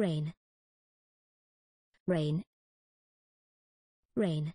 rain. Rain. Rain